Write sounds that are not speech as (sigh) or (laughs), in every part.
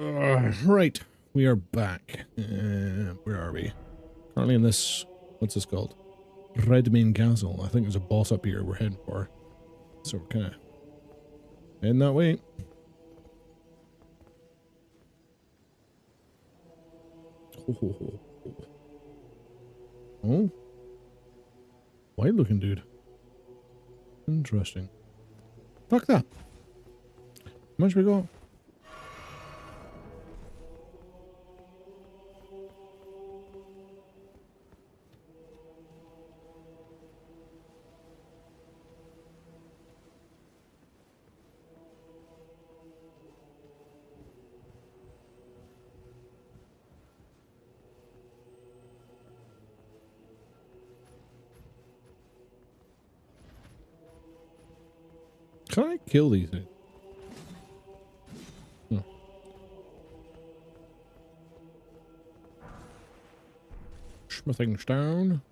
Uh, right, we are back. Uh, where are we? Currently in this, what's this called? Redmane Castle. I think there's a boss up here we're heading for. So we're kind of heading that way. Oh, oh. white looking dude. Interesting. Fuck that. How much we got? Kill these things? Hmm. Smithing stone.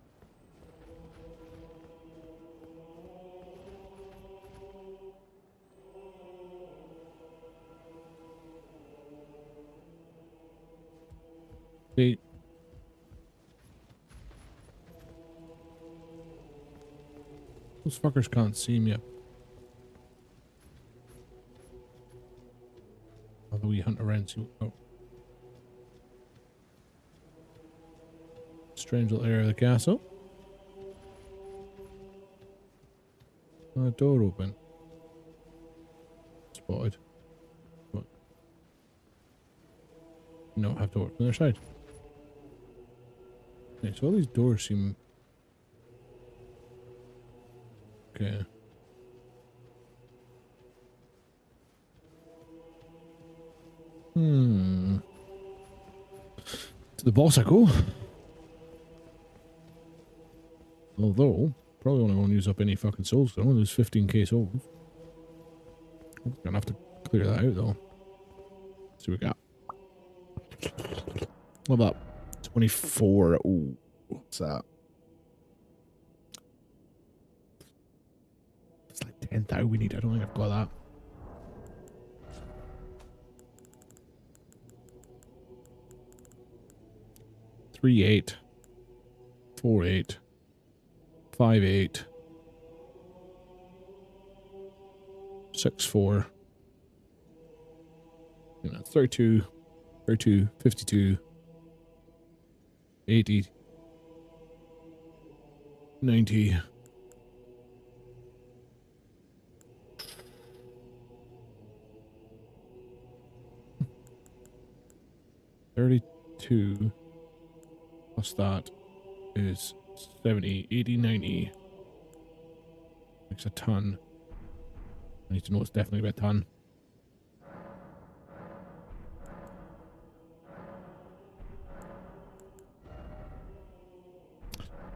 See. Those fuckers can't see me up. Oh. Strange little area of the castle. Uh, door open. Spotted. What? No, have to work from the other side. Okay, so all these doors seem... Okay. Hmm. To the boss I go. Although, probably only won't use up any fucking souls though. There's 15k souls. Gonna have to clear that out though. see what we got. What about 24? Ooh, what's that? It's like 10,000 we need. I don't think I've got that. three eight, four eight, five eight, six four, you know, 32, 32, 52, 80, 90, 32 What's that? Is 70, 80, 90. Makes a ton. I need to know it's definitely a ton.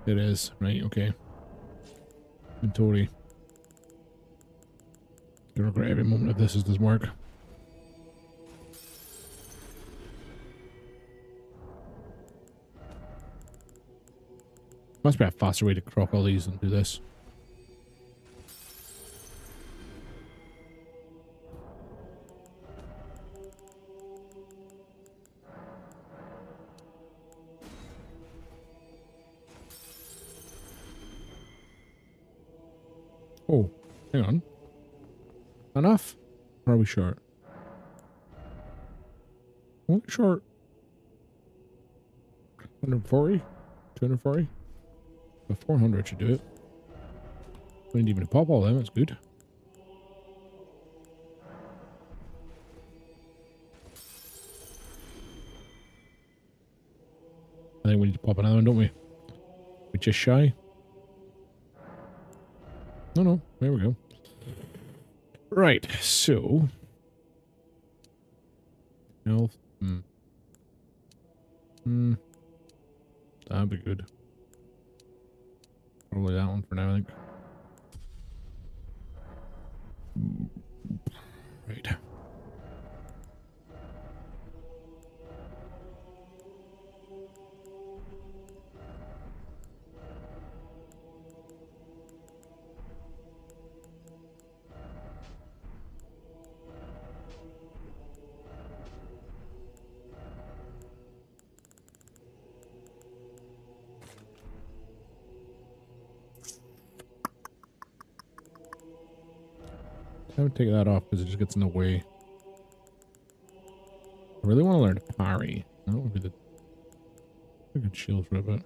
It is. Right, okay. Inventory. Gonna regret every moment of this as this work. Must be a faster way to crock all these and do this. Oh, hang on. Enough? Or are we short? Only short. 140? 240? But 400 should do it. We need even pop all them, that's good. I think we need to pop another one, don't we? We're just shy. No, no, there we go. Right, so... Health, hmm. Hmm. That'd be good. Probably that one for now, I think. Right. Take that off because it just gets in the way. I really want to learn parry. That would be the good shield for a bit.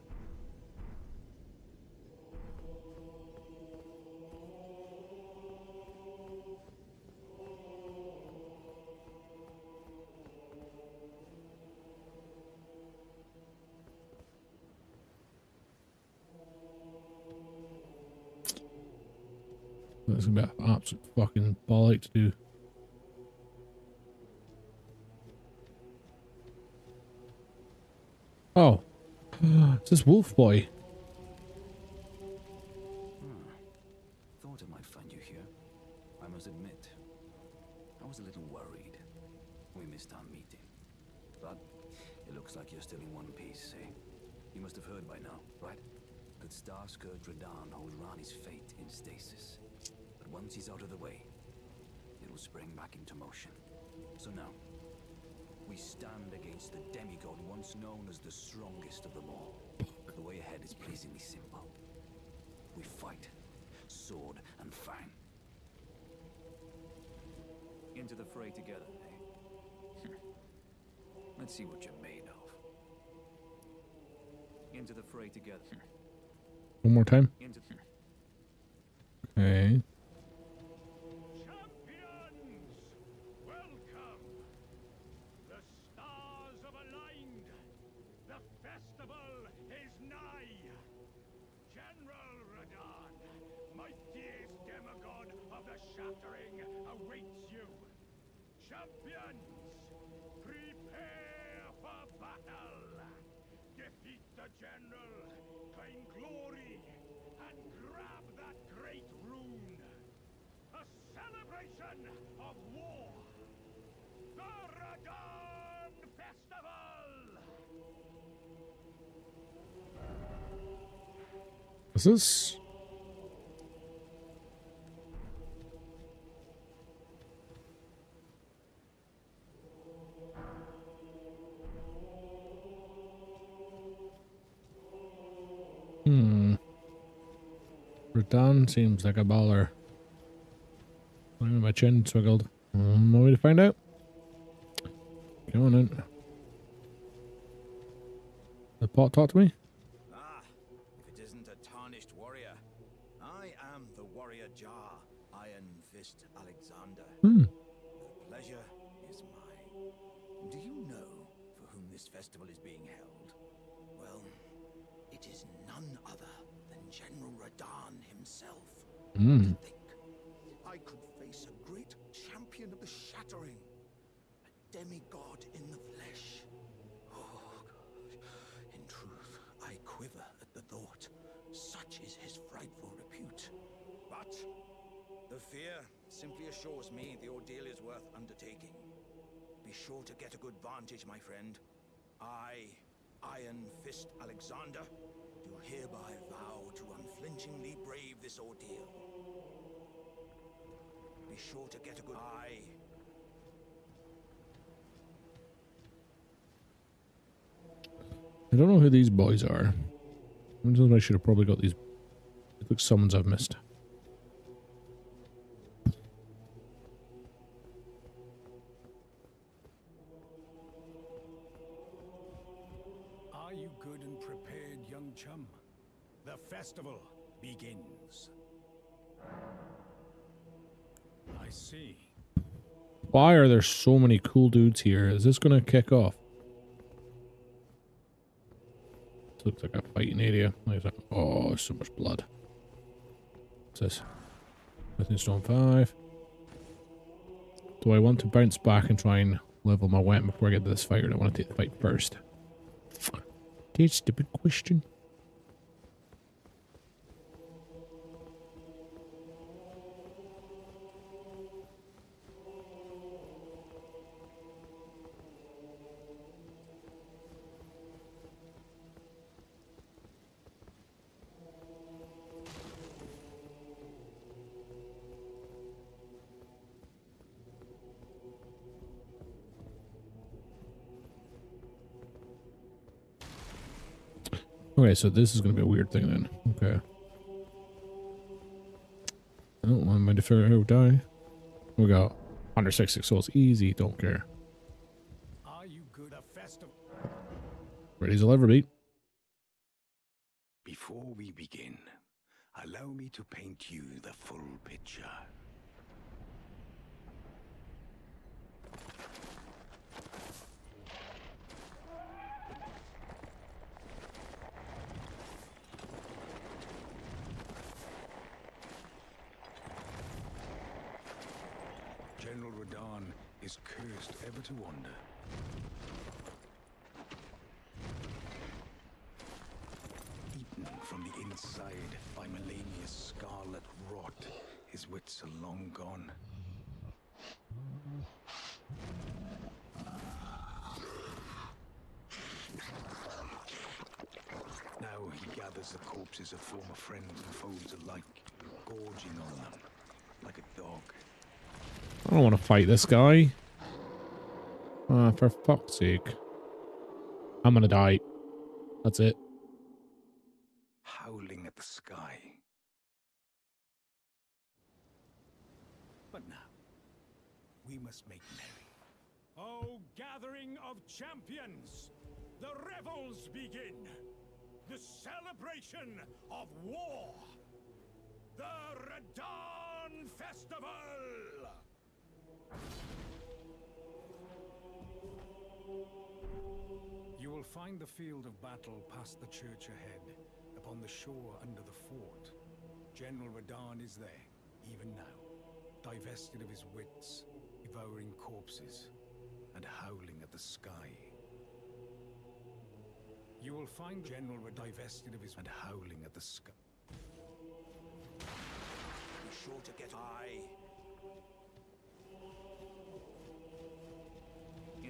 That's gonna be an absolute fucking bollock to do. Oh. (sighs) It's this wolf boy. Shattering, awaits you. Champions, prepare for battle. Defeat the general, claim glory, and grab that great rune. A celebration of war. The Radahn Festival! Is this? Radahn seems like a baller. My chin swiggled. No way to find out. Come on in. The pot talk to me? Ah, if it isn't a tarnished warrior. I am the warrior Jar, Iron Fist Alexander. Hmm. The pleasure is mine. Do you know for whom this festival is being held? Well, it is none other than General Radahn himself. Hmm. Think, I could face a great champion of the Shattering, a demigod in the flesh. Oh, God. In truth, I quiver at the thought. Such is his frightful repute. But the fear simply assures me the ordeal is worth undertaking. Be sure to get a good vantage, my friend. I, Iron Fist Alexander, hereby vow to unflinchingly brave this ordeal. Be sure to get a good eye. I don't know who these boys are. I should have probably got these. It looks summons I've missed. You good and prepared, young chum? The festival begins. I see. Why are there so many cool dudes here? Is this going to kick off? This looks like a fighting area. Oh, so much blood. What's this? Within Stone 5. Do I want to bounce back and try and level my weapon before I get to this fight, or do I want to take the fight first? Stupid question. Okay, so this is going to be a weird thing then. Okay. I don't want my to figure out how to die. We got 166 souls. Easy, don't care. Are you good? The festival. Ready as I'll ever be. Before we begin, allow me to paint you the full picture. General Radahn is cursed ever to wander. Eaten from the inside by Malenia's scarlet rot, his wits are long gone. Now he gathers the corpses of former friends and foes alike, gorging on them like a dog. I don't want to fight this guy. Ah, for fuck's sake. I'm gonna die. That's it. howling at the sky. But now, we must make merry. Oh, gathering of champions! The revels begin! The celebration of war! The Radahn Festival! You will find the field of battle past the church ahead, upon the shore under the fort. General Radahn is there, even now, divested of his wits, devouring corpses, and howling at the sky. You will find General Radahn divested of his wits and howling at the sky. Be sure to get eye.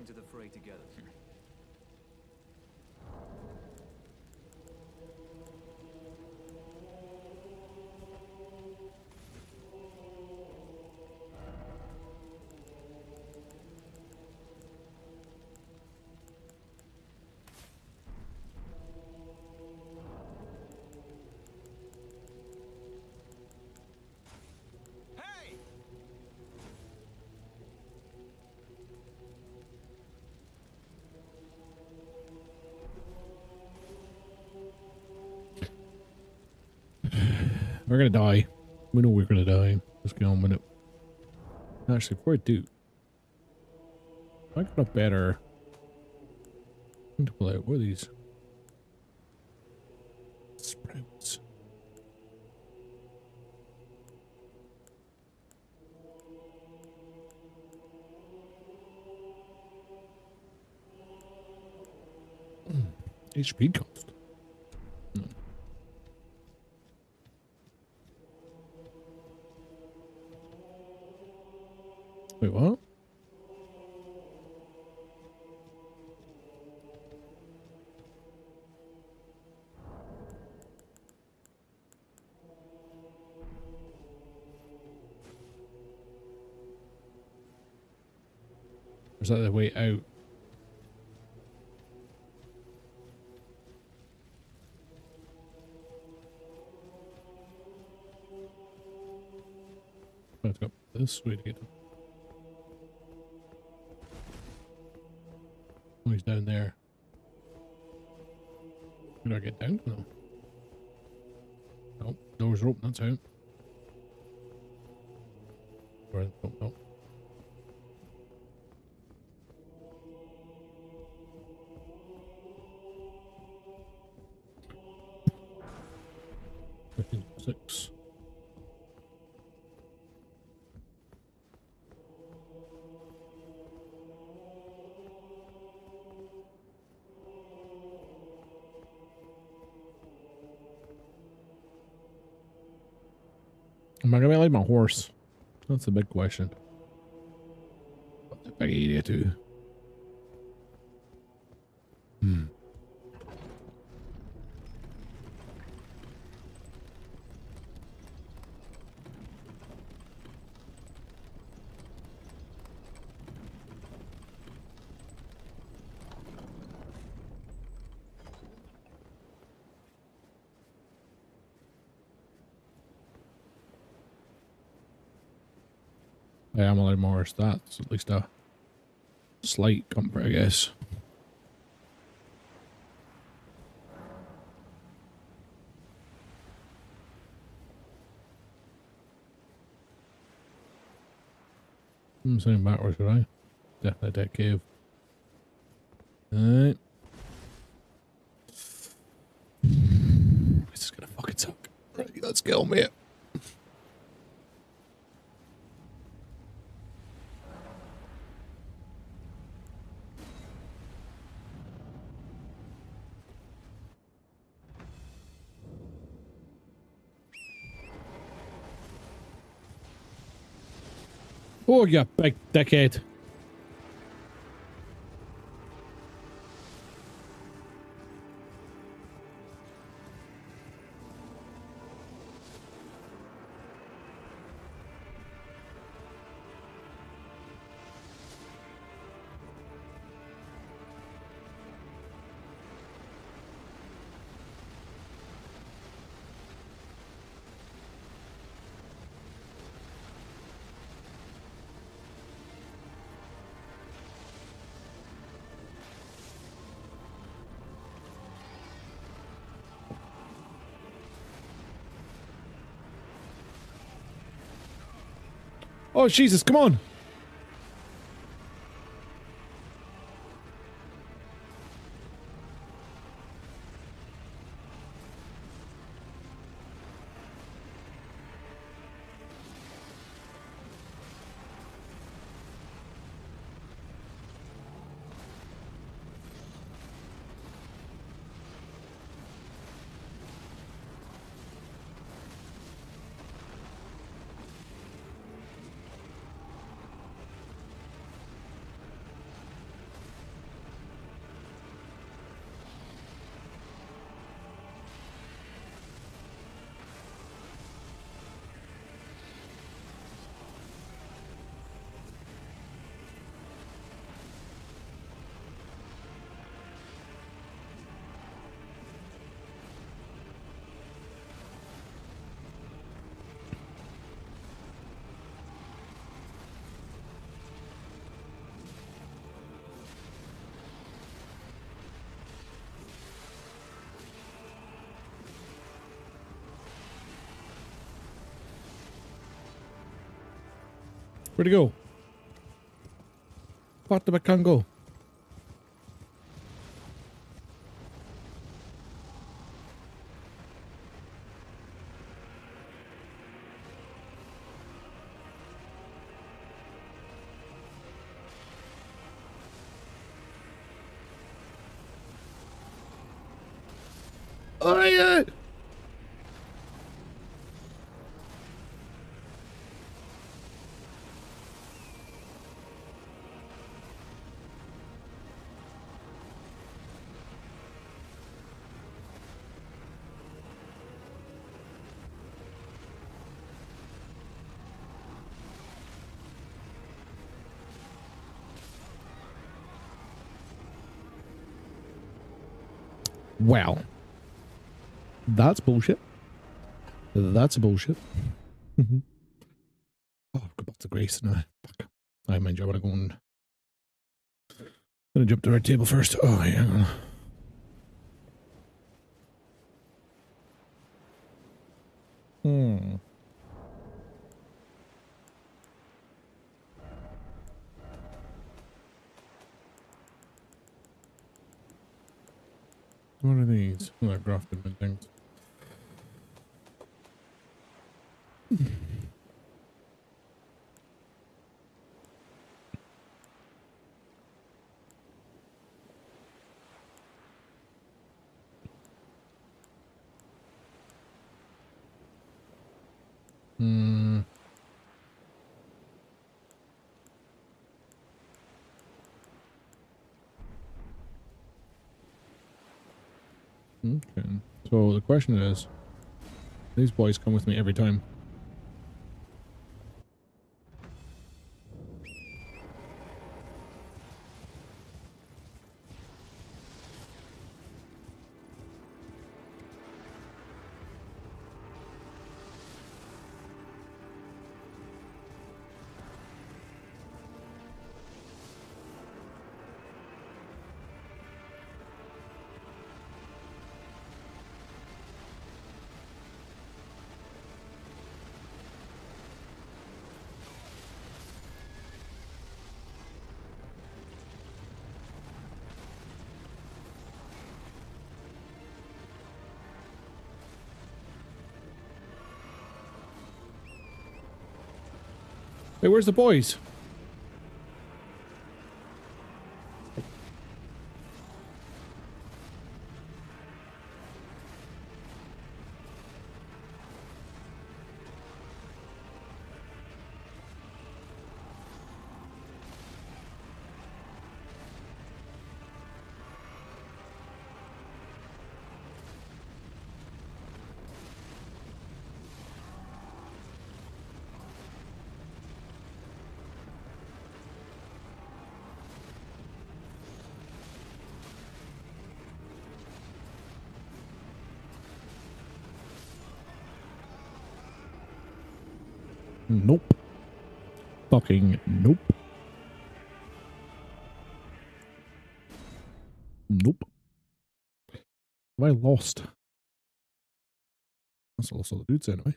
Into the fray together. We're gonna die. We know we're gonna die. Let's get on with it. Actually, I do, I got a better. What are these? Sprouts. Hmm, HP cost. Or is that the way out? I have to go this way to get him. Oh, he's down there. Can I get down? No. Nope. Doors are open. That's out. Right. Nope. Nope. Horse? That's a big question. That's a big idea too. Stats, at least a slight comfort, I guess. Hmm, I'm saying backwards, I? Definitely that cave. Alright. Oh, you Oh, Jesus, come on. Where'd he go? What the can go? Oh yeah. Well, that's bullshit. That's bullshit. Mm-hmm. oh, I've got back to Grace now. Fuck. I mind you, I want to go and. I'm gonna jump to the red table first. Oh, yeah. Hmm. What are these? Oh, they're grafted with things. Hmm. Okay. The question is, these boys come with me every time. Hey, where's the boys? Fucking nope. Nope. Have I lost? That's lost all the dudes anyway.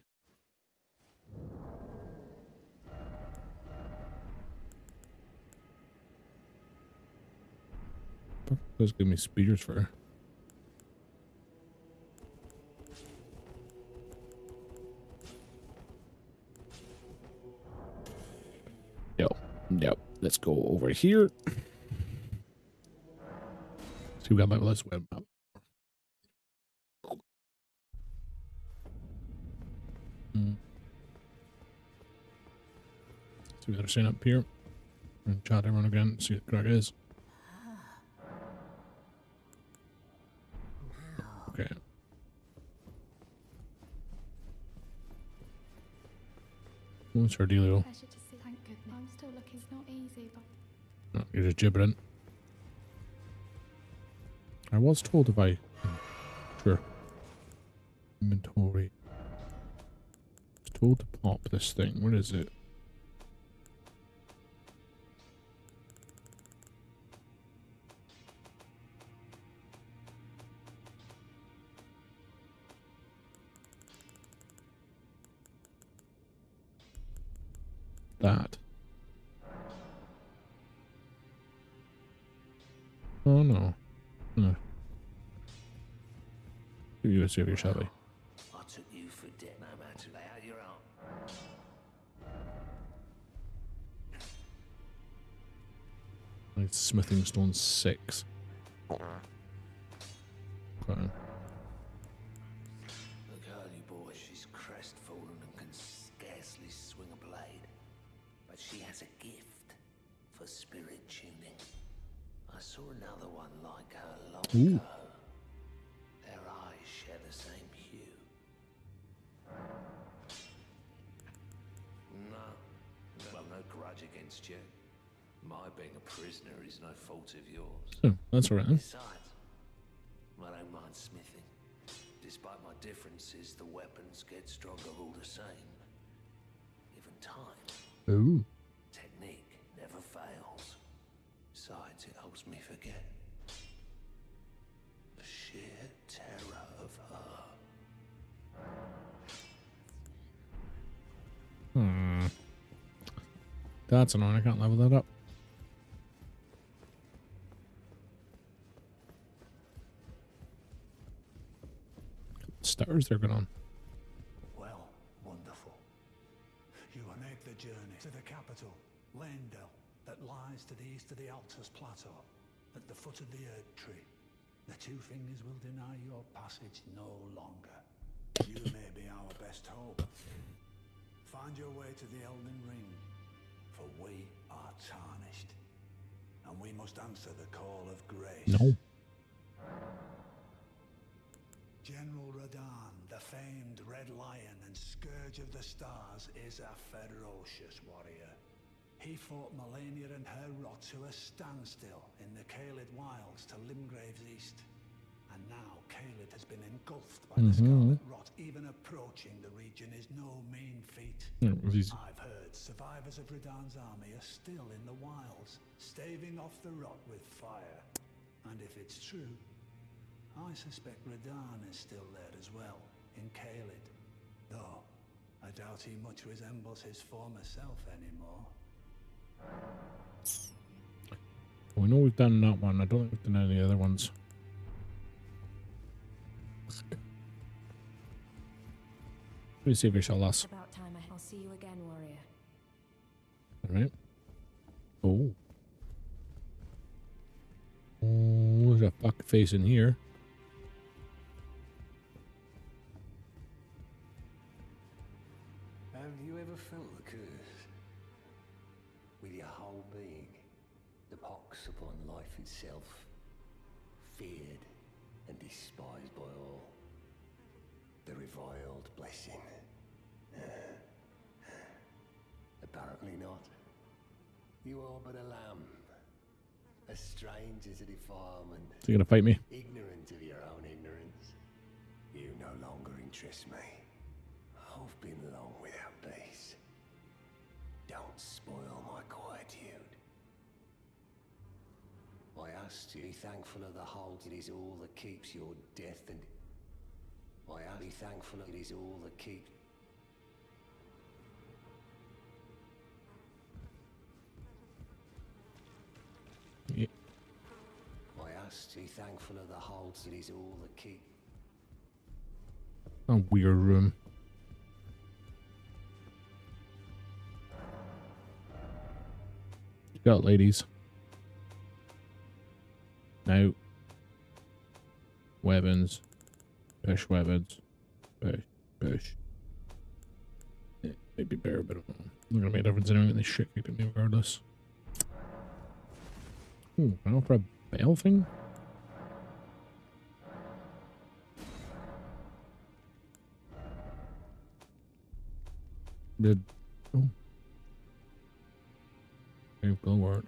Those give me spears for. Go over here. See, we got my let's web map. Mm. So we gotta stand up here and chat everyone again, see what crack is. Okay. What's our? You're just gibbering. I was told if I... Sure. Inventory. I was told to pop this thing. What is it? That. you a souvenir, shall we? I took you for dead, no matter how you're on. Like Smithing Stone 6. Right then. Besides, don't mind smithing. Despite my differences, the weapons get stronger all the same. Given time, Ooh. technique never fails. Besides, it helps me forget. The sheer terror of her. Hmm. That's annoying. I can't level that up. They're going on. Well, wonderful. You will make the journey to the capital, Leyndell, that lies to the east of the Altus Plateau, at the foot of the Erd Tree. The two fingers will deny your passage no longer. You may be our best hope. Find your way to the Elden Ring, for we are tarnished. And we must answer the call of grace. No. General Radahn, the famed Red Lion and Scourge of the Stars, is a ferocious warrior. He fought Malenia and her rot to a standstill in the Caelid Wilds to Limgrave's east. And now Caelid has been engulfed by the mm-hmm. Scarlet Rot. Even approaching the region is no mean feat. I've heard survivors of Radahn's army are still in the wilds, staving off the rot with fire. And if it's true, I suspect Radahn is still there as well, in Caelid. Though, I doubt he much resembles his former self anymore. We know we've done that one. I don't think we've done any other ones. Let me see if we shall last. About time I- I'll see you again, warrior. Right. Oh. Oh, there's a fuck face in here. A stranger to defilement, Is he gonna fight me? ignorant of your own ignorance. You no longer interest me. I've been long without peace. Don't spoil my quietude. I asked you, thankful of the hold it is all that keeps your death and I ask be thankful it is all that keeps Asked be thankful of the holds it is all that keep A weird room. Got ladies. Now. Weapons. Push weapons. Push. Push. Yeah, maybe better, but don't. Not gonna make a difference anyway. This shit kicked me regardless. Ooh, I for a bell thing? Did oh Grave Glovewort.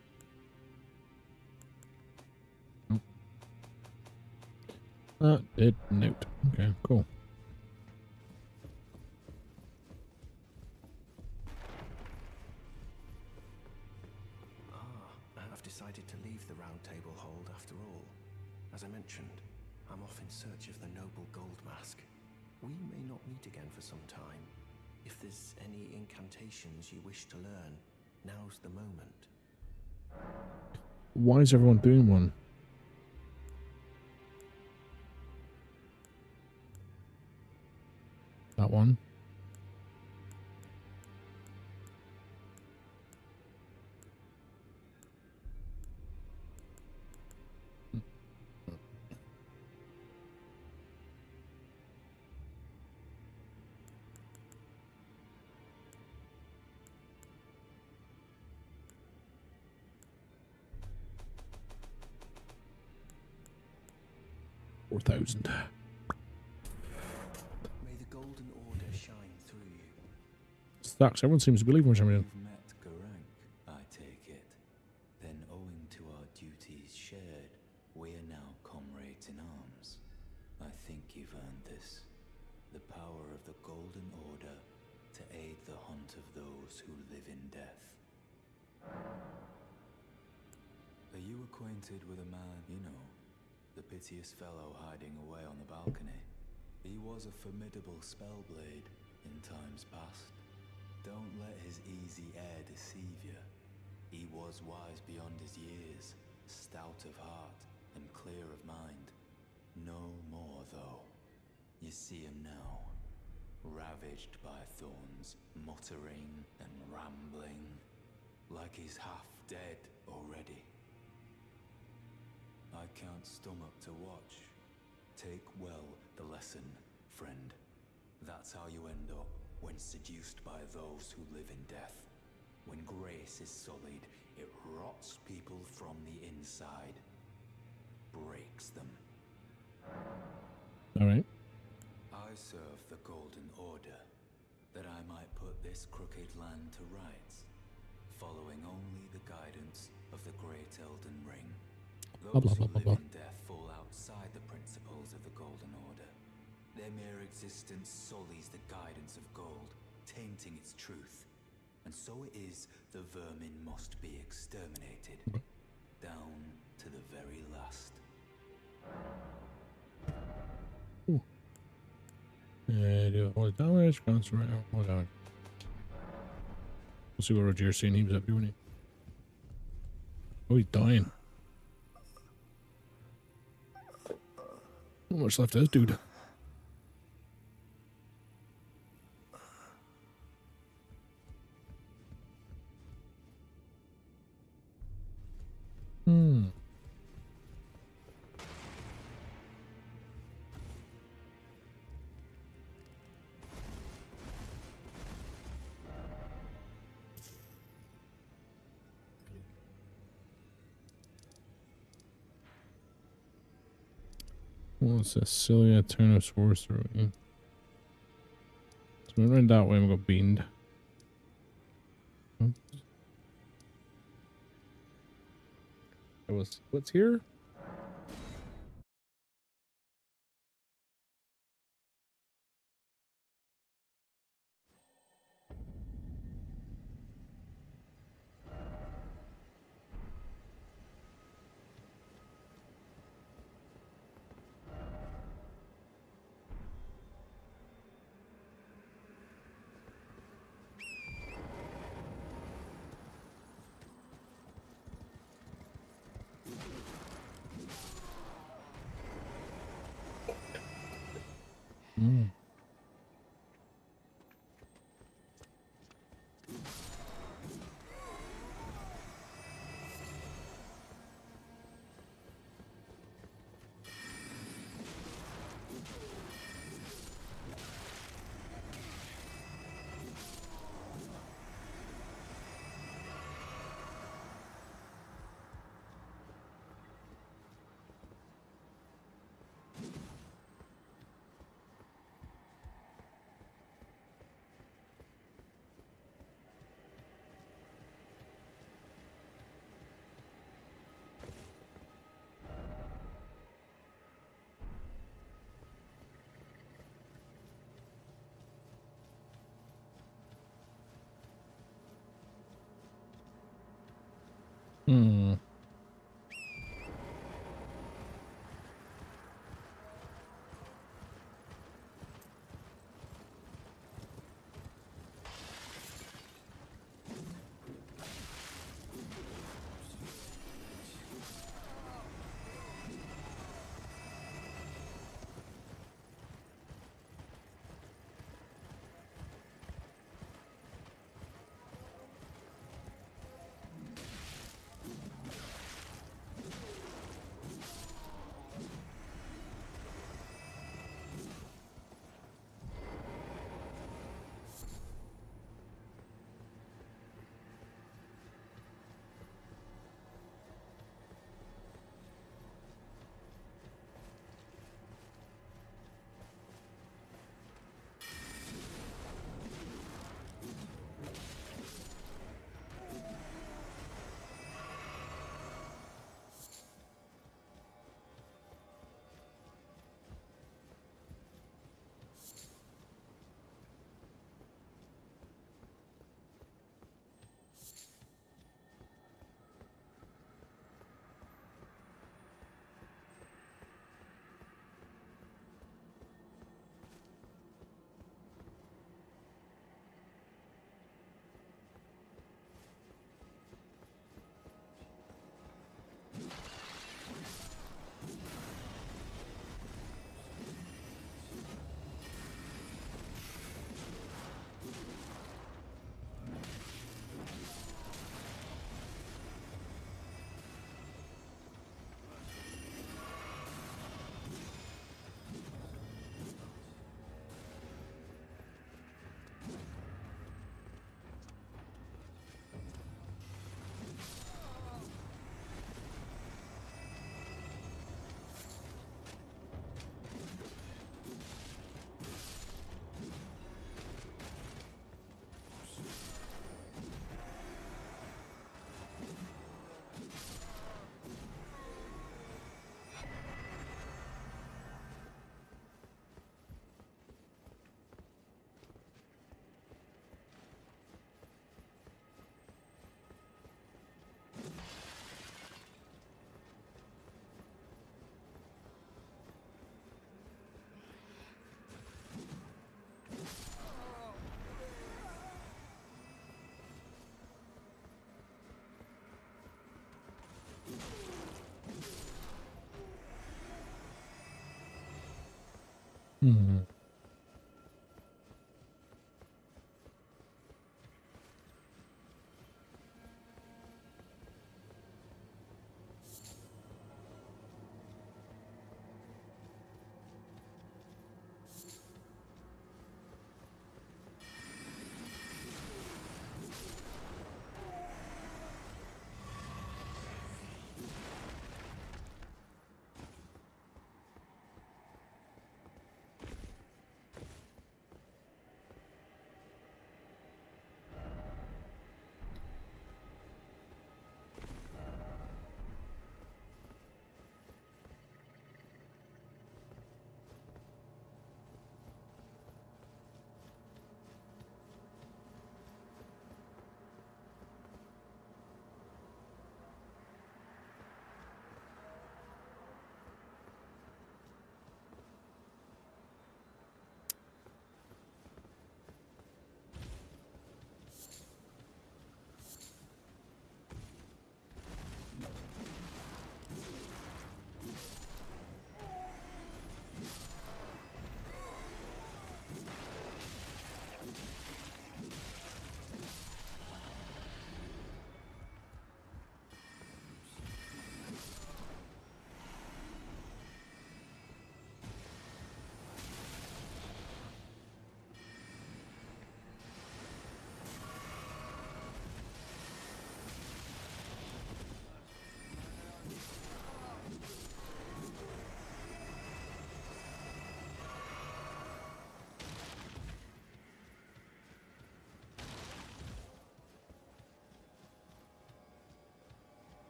Nope. That did note. Okay, cool. Incantations you wish to learn, now's the moment. Why is everyone doing one? That one. Sucks. Everyone seems to believe in for some reason. That's how you end up when seduced by those who live in death. When grace is sullied, it rots people from the inside, breaks them. All right. I serve the Golden Order, that I might put this crooked land to rights, following only the guidance of the Great Elden Ring. Blah, Those blah, who blah, live blah, in death fall outside the principles of the Golden Order. Their mere existence sullies the guidance of gold, tainting its truth. And so it is the vermin must be exterminated, down to the very last. Yeah, do all the damage, concentrate, all damage. We'll see what Roger's saying. He was up wasn't he? Oh, he's dying. Not much left this dude. Mm. What's that? Cilia Turnus Sorcery. Hmm. So I'm going that way, I'm going to go beamed. Was what's here? 嗯。Hmm.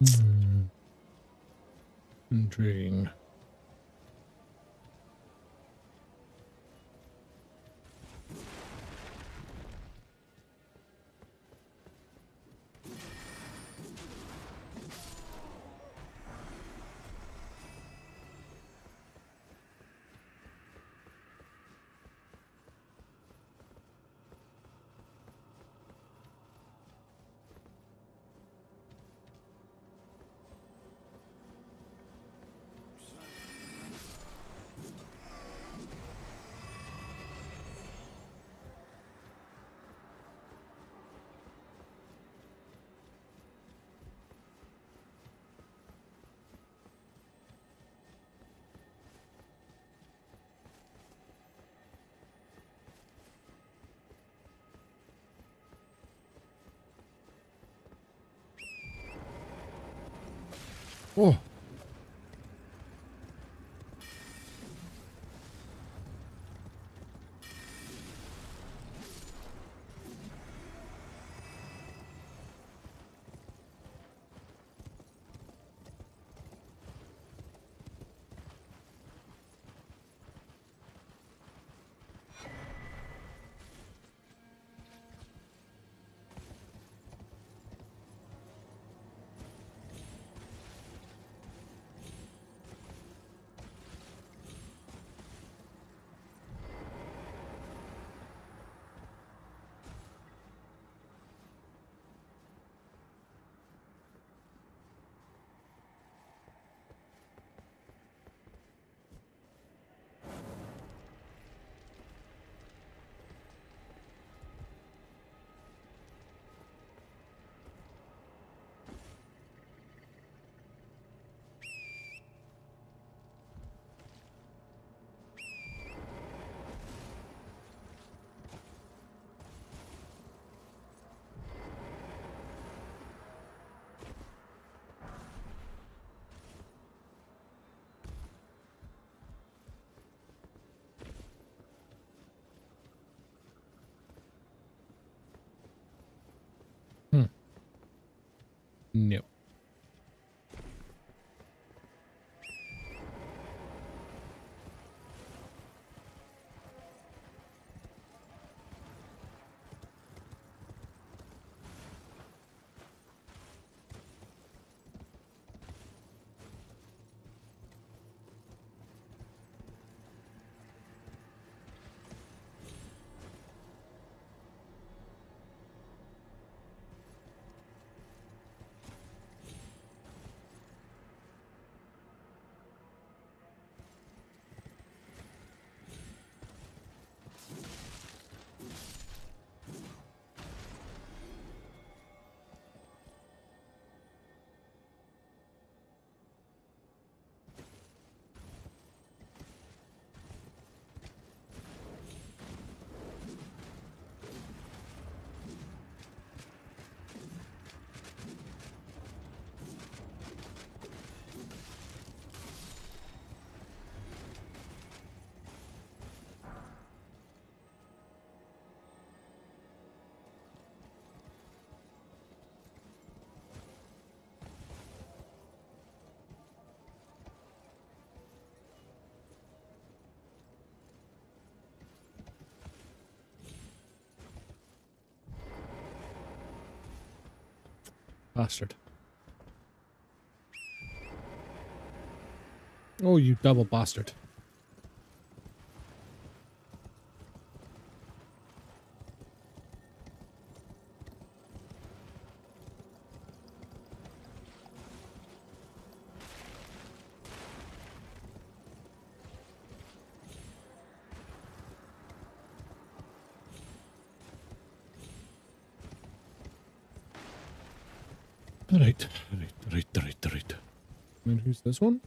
Hmm. Intriguing. Oh. No. Bastard. Oh, you double bastard. Right, right, right, right, right. And who's this one?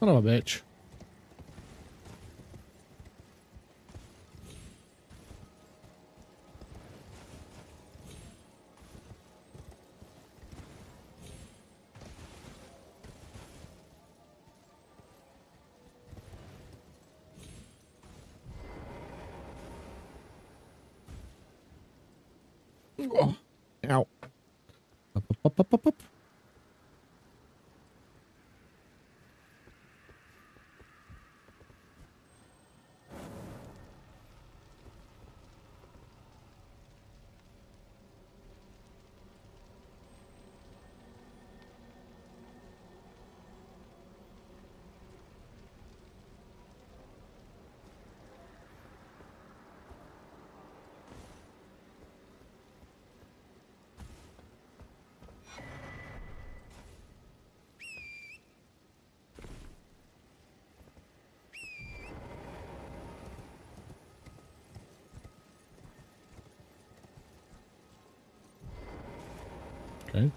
Son of a bitch. Oh, ow. Up, up, up, up, up, up. Okay.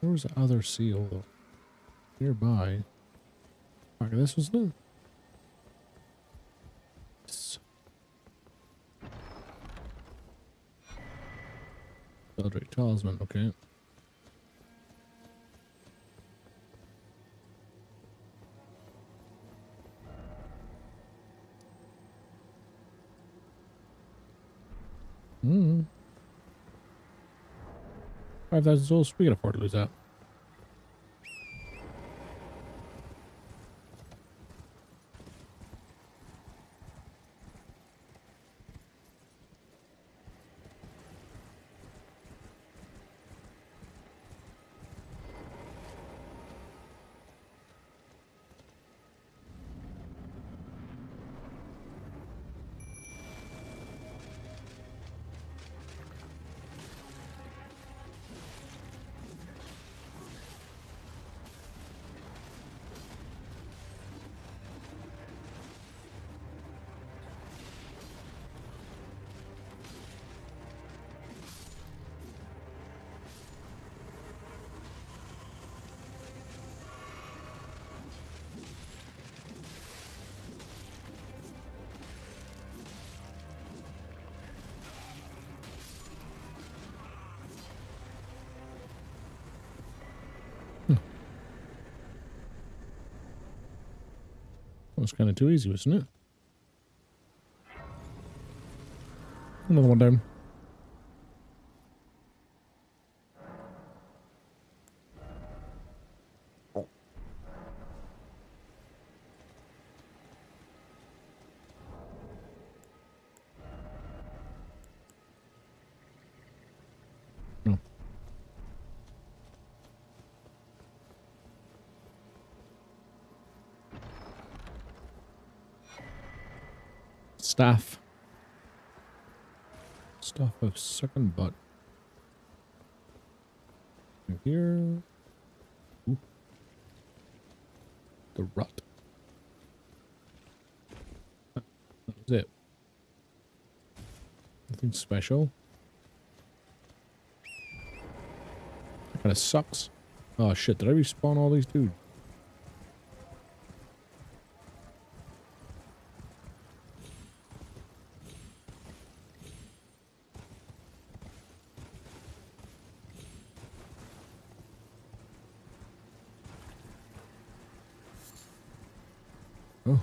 Where was the other seal though? Nearby. Okay, this was new. Eldrick Talisman, okay. Hmm. 5,000 souls, we can afford to lose that. Was kind of too easy, wasn't it? Another one down. Staff. Staff of second butt. And Here. Ooh. The rut. That was it. Nothing special. That kind of sucks. Oh shit, did I respawn all these dudes? Oh.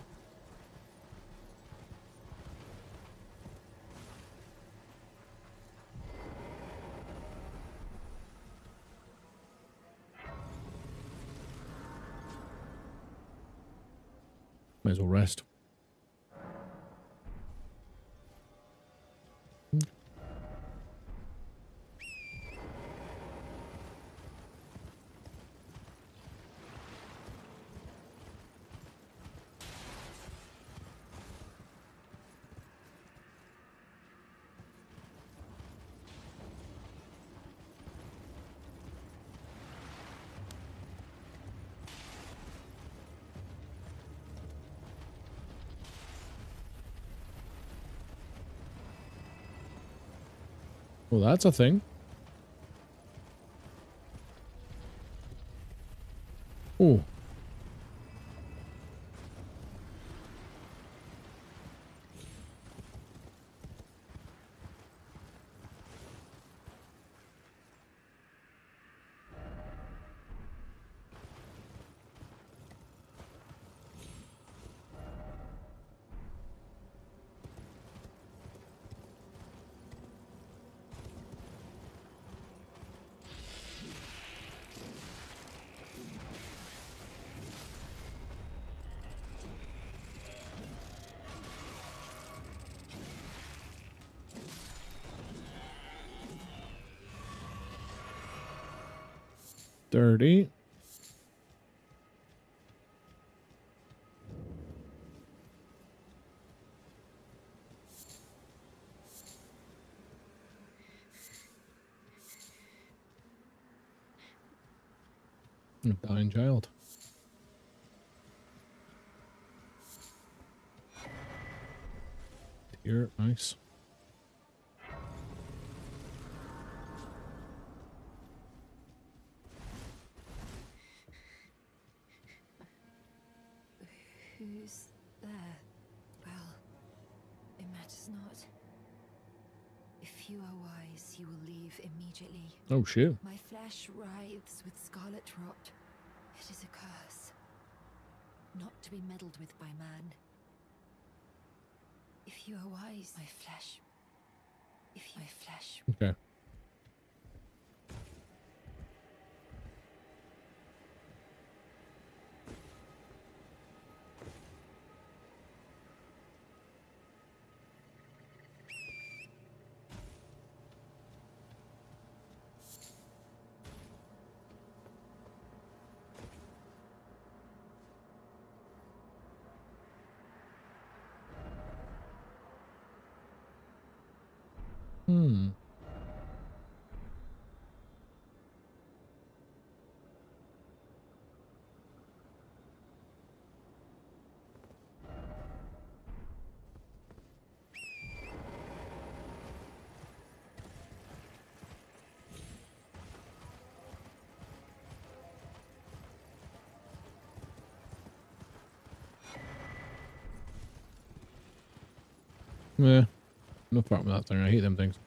Might as well rest. Well, that's a thing. Oh. Dirty. A dying child. Dear, nice. Who's there? Well, it matters not. If you are wise, you will leave immediately. Oh shit. My flesh writhes with scarlet rot. It is a curse. Not to be meddled with by man. If you are wise, my flesh. If my flesh. Okay. Hmm. Yeah. No problem with that thing. I hate them things.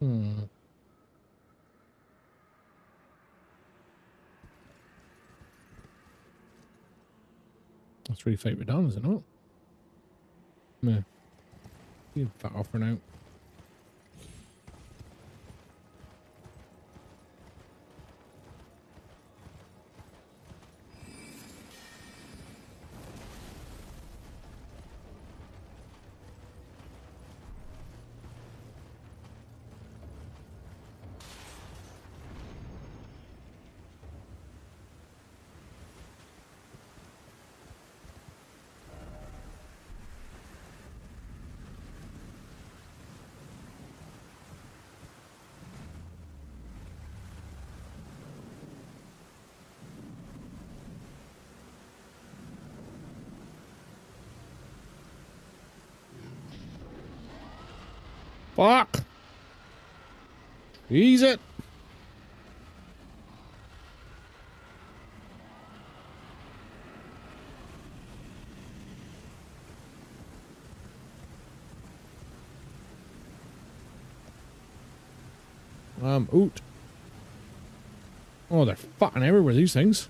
Hmm. With done, is it not? Yeah. You fuck off for now. Fuck! Ease it! Um, oot. Oh, they're fucking everywhere, these things.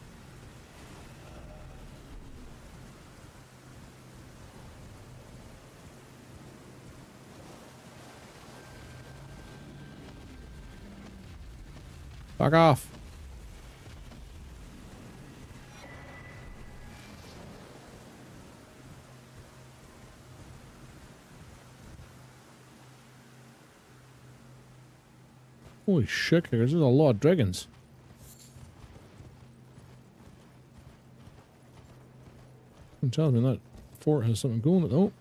Fuck off. Holy shit, there's a lot of dragons. I'm telling me that fort has something going on. Oh,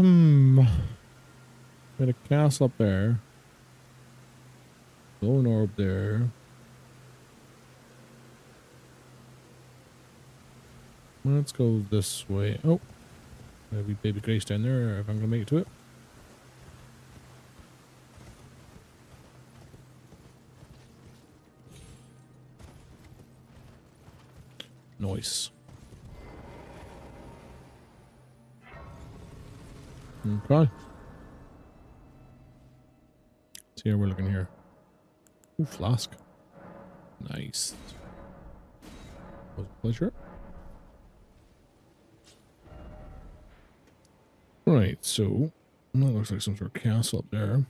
Hmm. Got a castle up there. Glowing orb there. Let's go this way. Oh. Maybe baby Grace down there if I'm gonna make it to it. Nice. Okay. See how we're looking here. Ooh, flask. Nice. Was a pleasure. Right, so that looks like some sort of castle up there.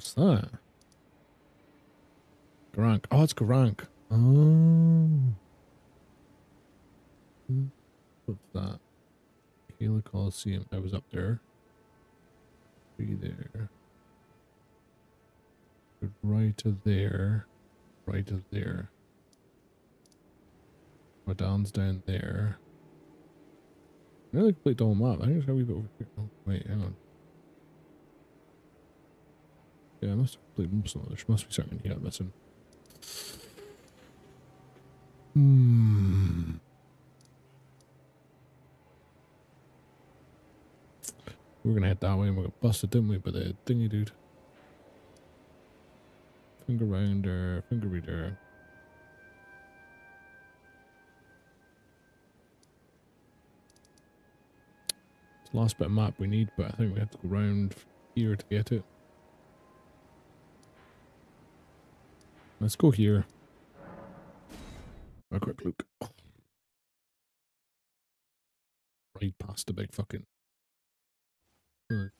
What's that? Grank. Oh, it's Grank. Oh. What's that? Caelid Coliseum. I was up there. Be there. Right there. Right to there. Radahn's down there. I really complete the whole map. I think it's gotta over here. Oh, wait, hang on. Yeah, I must most of. There must be something here missing. Hmm. We are gonna head that way and we got busted, didn't we, by the dingy dude. Finger rounder, finger reader. It's the last bit of map we need, but I think we have to go round here to get it. Let's go here. A quick look. Right past the big fucking. Right.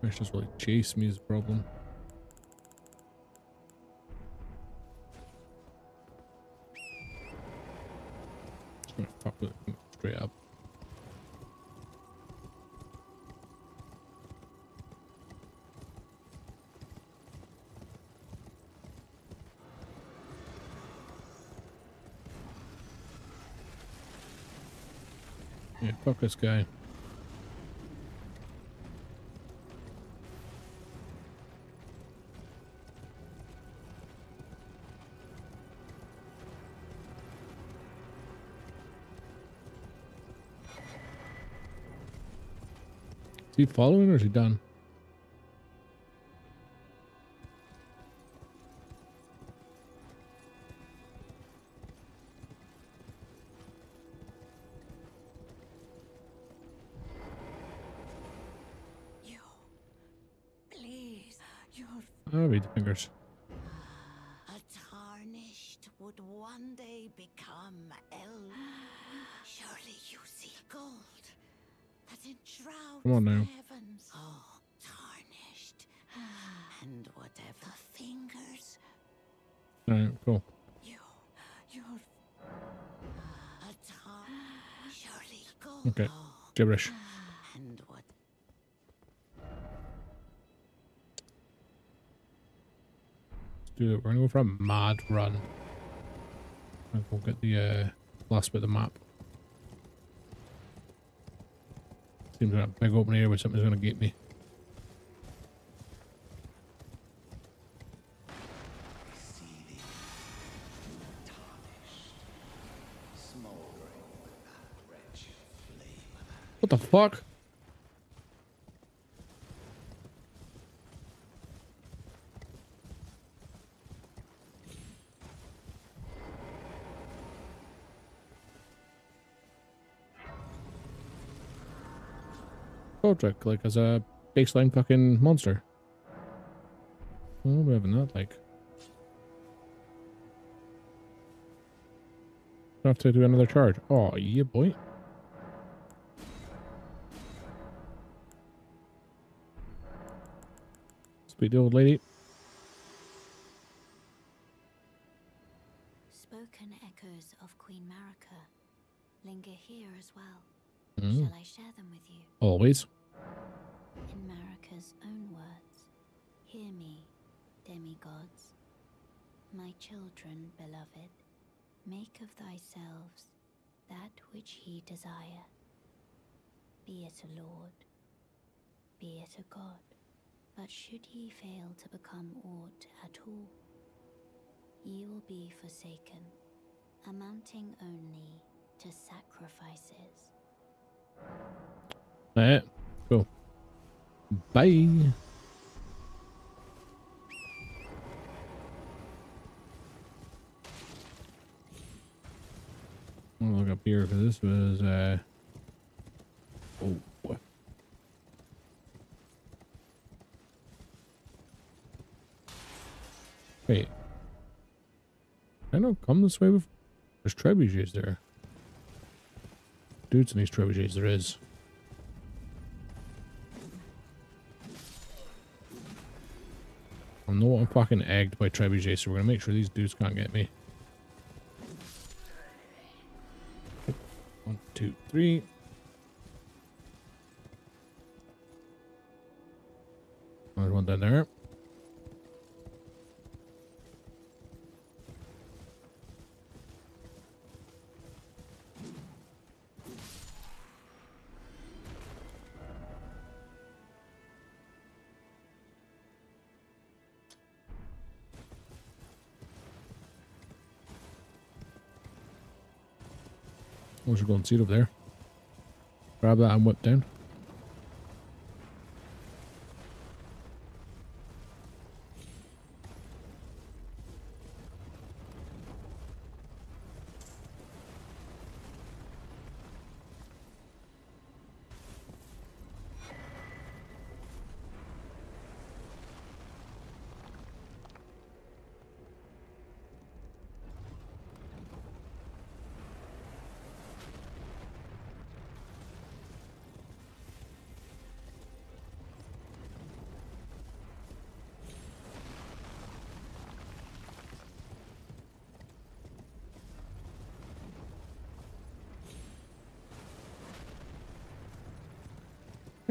Fish just really chase me is a problem. Just gonna fuck with it straight up. Yeah, fuck this guy. Is he following or is he done? I'll read the fingers. for a mad run. I'll go get the uh, last bit of the map. Seems like a big open area where something's going to get me. What the fuck? Project, like as a baseline fucking monster. Oh, we having that like. Have to do another charge. Oh, yeah, boy. Speak the old lady. Spoken echoes of Queen Marika linger here as well. Mm. Shall I share them with you? Always. In Marika's own words, hear me, demigods. My children, beloved, make of thyselves that which ye desire. Be it a lord, be it a god. But should ye fail to become aught at all, ye will be forsaken, amounting only to sacrifices. Alright, cool. Bye. I'll look up here because this was uh oh. Wait. I don't come this way before. There's trebuchets there. Dudes in these trebuchets there is. Know I'm fucking egged by trebuchets, so we're gonna make sure these dudes can't get me. One, two, three. There's one down there. We should go and see it over there. Grab that and whip down.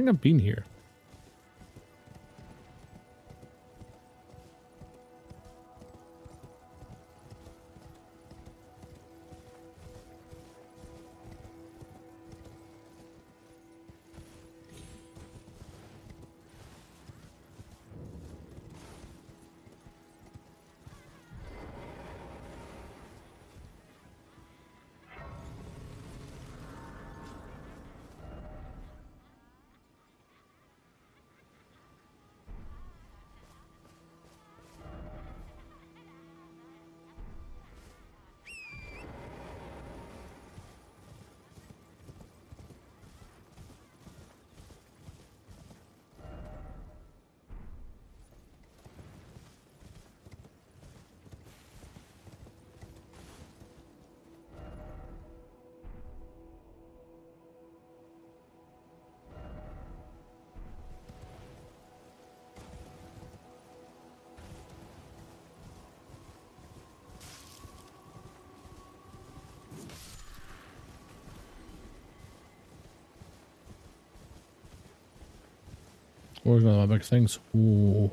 I've been here. Where's one of my big things? Ooh.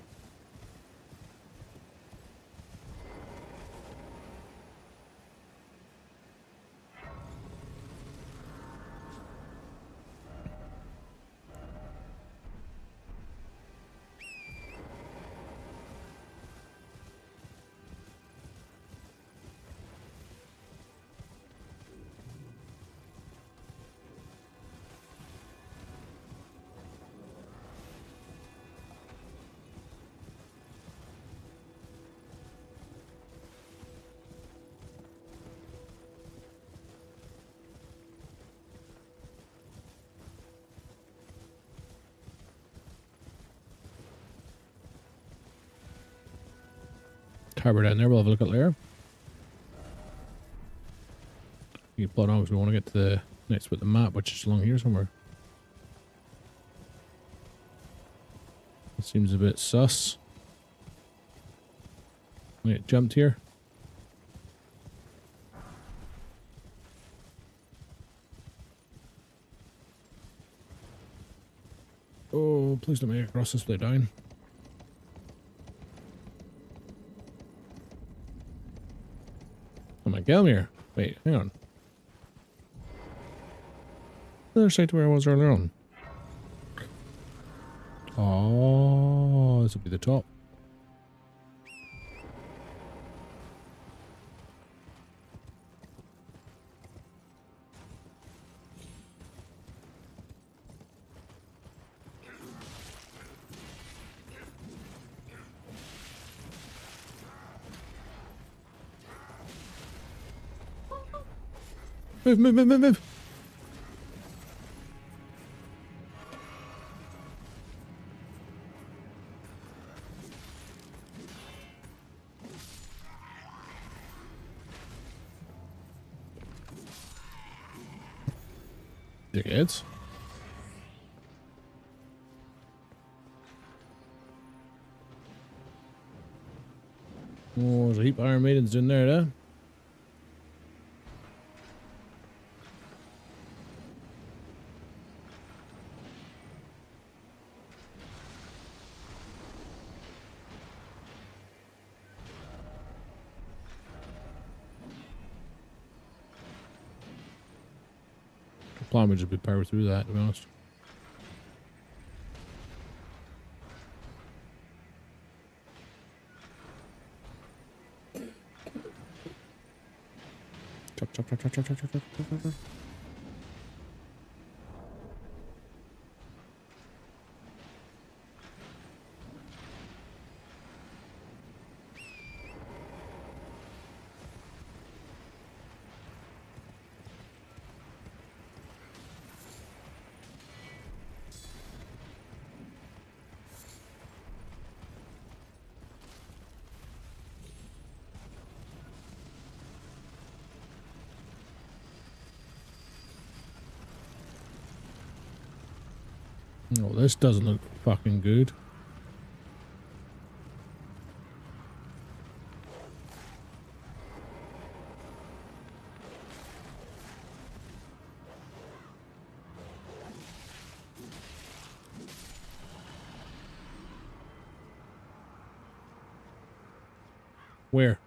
Harbour down there. We'll have a look at later. You plot on because we want to get to the next bit of the map, which is along here somewhere. It seems a bit sus. Wait, jumped here. Oh, please don't make it across this way down. Mt. Gelmir. Wait, hang on. Other side to where I was earlier on. Oh, this will be the top. Move, move, move, move, move. Dickheads. Oh, there's a heap of Iron Maidens in there, though. Plan would just be power through that, to be honest. Chop, chop, chop, chop, chop, chop, chop, chop, chop, chop. Oh, this doesn't look fucking good. Where?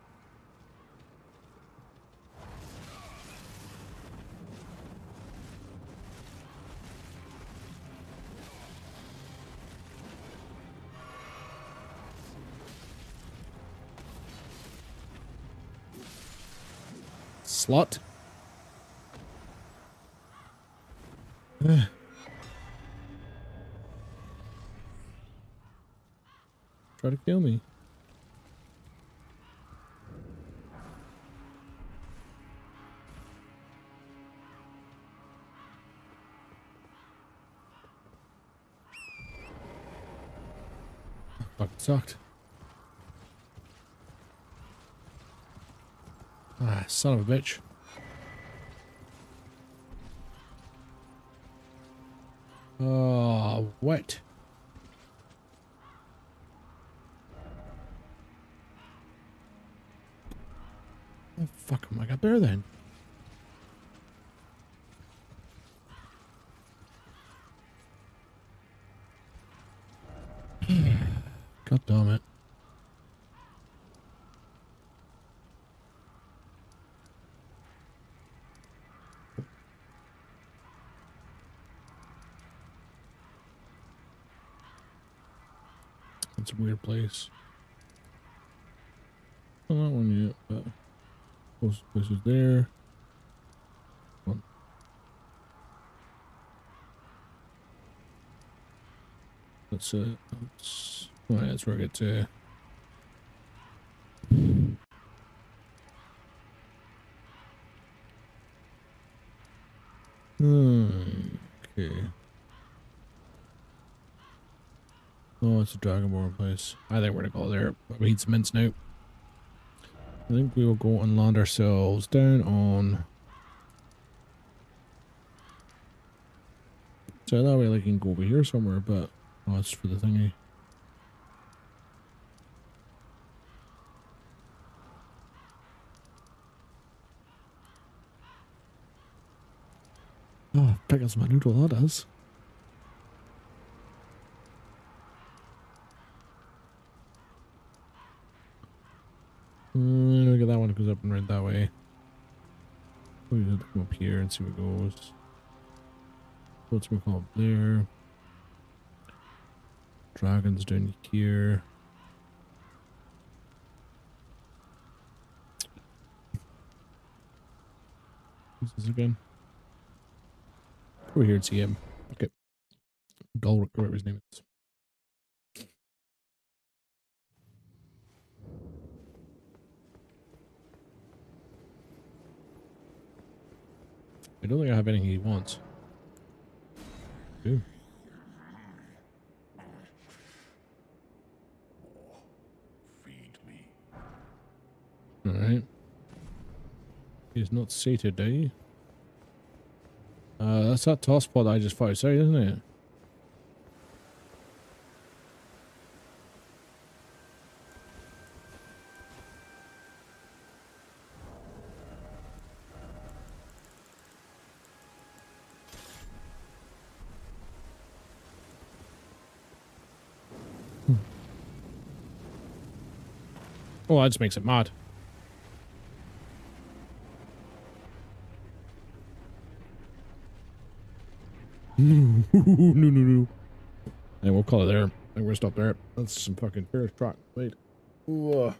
Slot. Ugh. (sighs) Try to kill me. Fucking sucked. Ah, son of a bitch. Oh, what? Oh, fuck am I got there then? God damn it. A weird place. Not that one yet, but those places there. That's it. That's oh, right. That's where I get to. Hmm. Okay. Oh, it's a Dragonbarrow place. I think we're gonna go there. We need some mints now. I think we will go and land ourselves down on... So that way I can go over here somewhere, but... Oh, it's for the thingy. Oh, pickles my noodle, that does. Mm, look at that one, it goes up and right that way. We have to come up here and see what goes. What's we call there? Dragons down here. Who's this again? Over here and see him. Okay. Dulric, whatever his name is. I don't think I have anything he wants. Ooh. Feed me. Alright. He's not sated, eh? Uh, that's that toss pod I just fired outside, isn't it? Oh, that just makes it mad. (laughs) No, no, no, no. And we'll call it there. And we're gonna stop there. That's some fucking fair track. Wait. Ooh, uh.